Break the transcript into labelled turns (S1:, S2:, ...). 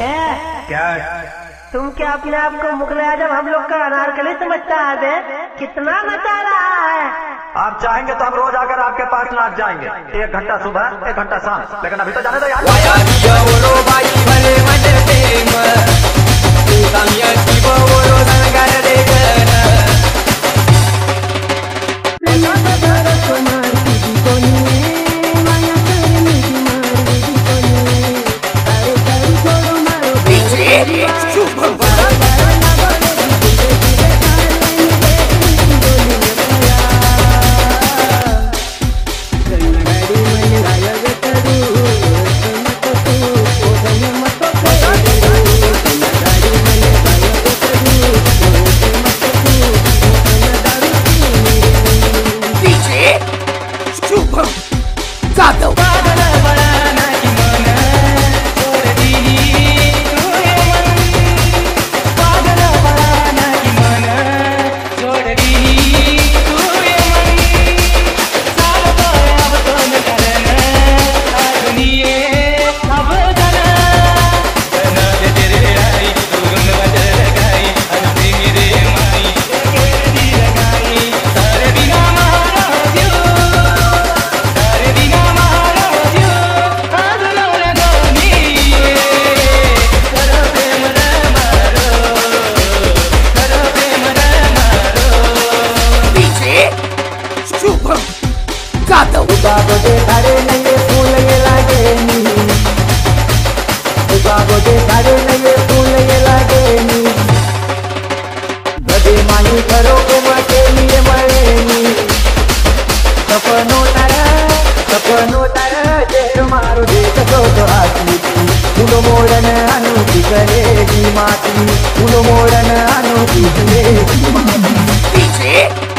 S1: ए,
S2: क्या?
S1: तुम क्या अपने आप को मुगल आज़म हम लोग का अनारकली समझता है बे? कितना मचा रहा है?
S2: आप चाहेंगे तो हम रोज आकर आपके पास लाग जाएँगे। एक घंटा सुबह एक घंटा शाम। लेकिन अभी तो जाने दो यार।
S3: फूलो मोड़न अनूठी करेगी माती फूलो मोड़न अनूठी करेगी माती
S4: शुभम जाधव